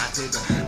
I did. a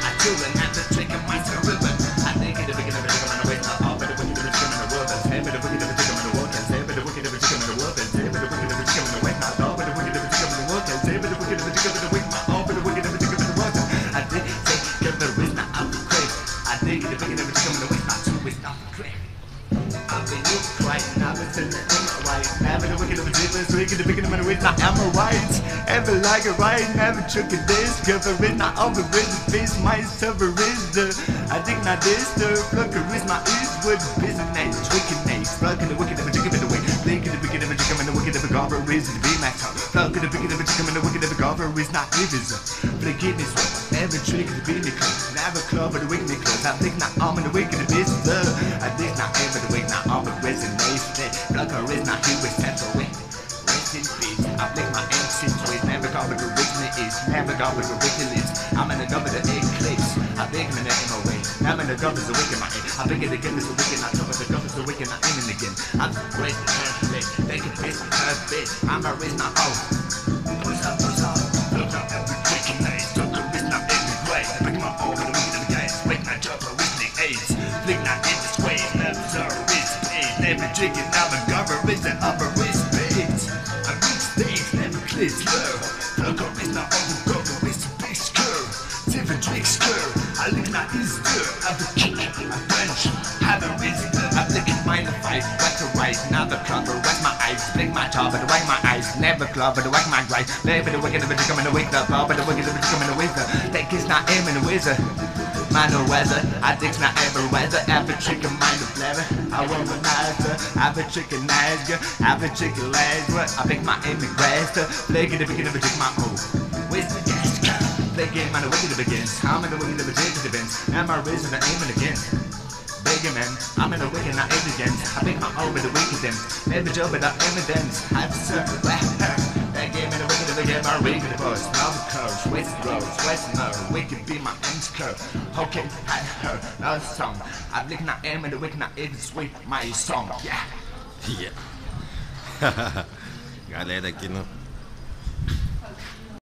I do at the trick of my cerebellum. I think it begin of a chicken on the way up. All better wicked of a chicken in the world. That's heavy, the wicked of a chicken in the world. That's heavy, the wicked of a chicken in the world. A wicked the bigger the money with not am I right? Ever like a right, never took a this, cover it, not over it, the face, my server is the. I think not this, the flucker is my is with business, wicked name, flucker the wicked of a chicken in the way, thinking the wicked of a chicken and the wicked of a gobber is the be my tongue. Flucker the wicked of a chicken and the wicked of a gobber is not even. Forgiveness, every trick is being the club, never club but the wicked club. I think not I'm in the wicked of this, the. I think not ever the wicked, not all the resonates, flucker is not here with central I flick my got with original is. Never got with ridiculous. I'm in the dump of the eclipse. I think I'm in the MO way. I'm in the dump is a wicked my I think it again is a wicked. I about the is a wicked. I'm in it again. I'm great perfect. They can piss me perfect. I'm a rich not oh. What's up, what's up? Look up every wicked night. Look up, it's not every way. Break my arm with a wicked of the my job for original AIDS. Flick not in this way. Never sorry, it's paid. Never chicken. I'm a government. It's an upper risk clear slow. Look up, it's not over, go, go, it's a big skirt. Different trick skirt. I look not Easter. I'm the kick, I punch. Have a reason. I flick it, mind the fight. Whack the right, now the cover. Whack my eyes, flick my jaw, but whack my eyes. Never club, but whack my right. Never the wicked, but come in the wake up. But the wicked, but come in the wake up. Think it's not aim in the wizard. Mind the weather, I think's not ever weather. Every chicken mind the flavor. I want my nicer. Every chicken nice girl. Every chicken legs. I think my aim is rest. Flick it, flick it, flick my move. Where's the? Play game on the wicked begins. I'm in the wicked of the jig events. Am I raising the aiming again? Bigger man, I'm in the wicked, not evidence. I think I'm over the them. Never job without evidence. I've served till I get my rig boys. Love curves, west roads, west nerve. We can be my anchor. Okay, I heard a song. I'm looking my aim and wake my it's with my song. Yeah. Yeah. Galera aqui no